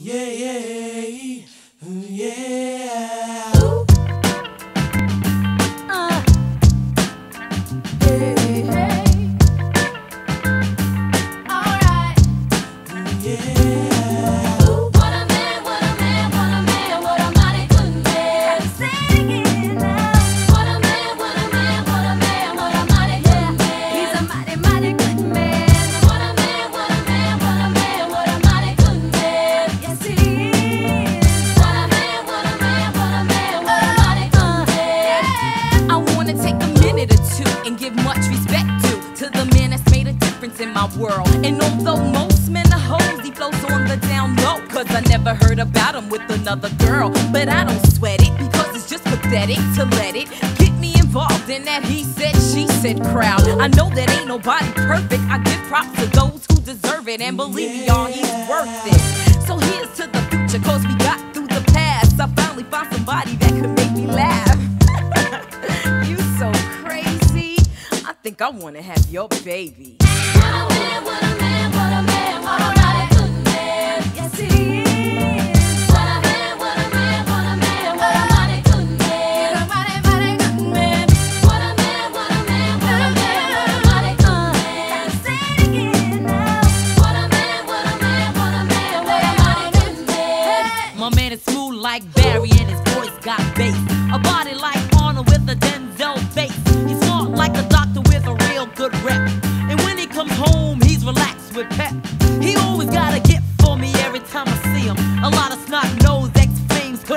Yeah, yeah, in my world. And although most men are hoes, he flows on the down low. Cause I never heard about him with another girl. But I don't sweat it because it's just pathetic to let it get me involved in that he said, she said crowd. I know that ain't nobody perfect. I give props to those who deserve it. And believe me, y'all, he's worth it. So here's to the future, cause we got through the past. I finally found somebody that could make me laugh. you so crazy. I think I wanna have your baby. Like Barry and his voice got bass. A body like Arnold with a Denzel face. He's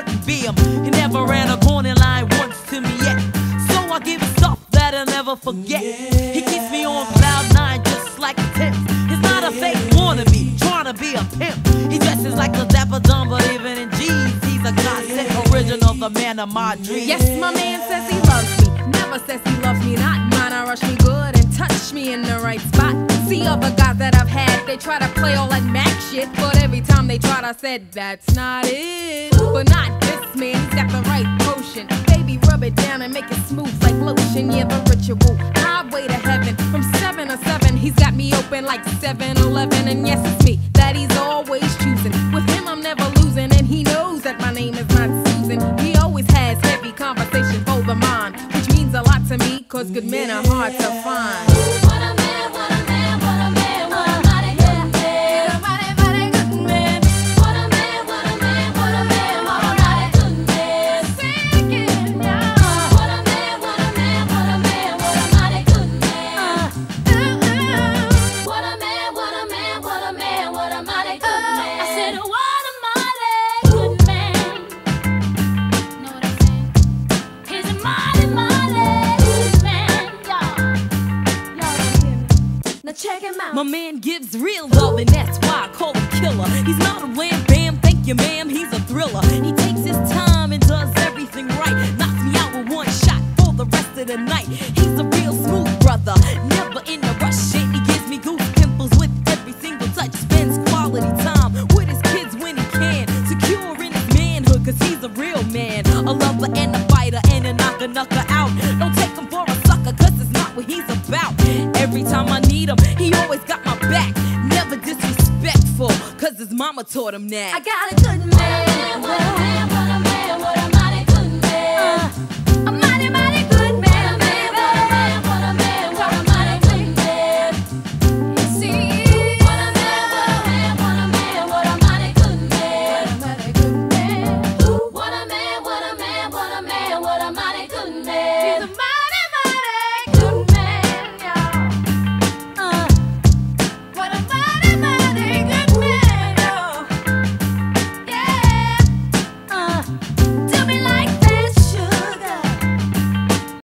couldn't be him. He never ran a corner line once to me yet. So I give him stuff that I'll never forget. He keeps me on cloud nine just like a tip. He's not a fake wannabe, trying to be a pimp. He dresses like a dapper dumb, but even in jeans, he's a godsend original, the man of my dreams. Yes, my man says he loves me. Never says he loves me not. Mine, I rush me good and touch me in the right spot. See other guys that I've had, they try to play all that shit, but every time they tried, I said that's not it. But not this man, he's got the right potion. Baby, rub it down and make it smooth like lotion. Yeah, the ritual highway to heaven. From seven to seven, he's got me open like 7-Eleven, and yes, it's me that he's always choosing. With him, I'm never losing, and he knows that my name is not Susan. He always has heavy conversation for the mind, which means a lot to me, cause good men are hard to find. Now check him out. My man gives real love, and that's why I call him killer. He's not a wham bam, thank you, ma'am. He's a thriller. He takes his time and does everything right. Knocks me out with one shot for the rest of the night. He's a real smooth brother, never in a rush. He gives me goose pimples with every single touch. Spends quality time with his kids when he can. Secure in his manhood, cause he's a real man. A lover and a fighter and a knocker, knocker out. Don't take him for a sucker, cause it's not what he's about. Time I need him, he always got my back. Never disrespectful, cause his mama taught him that. I got a good man,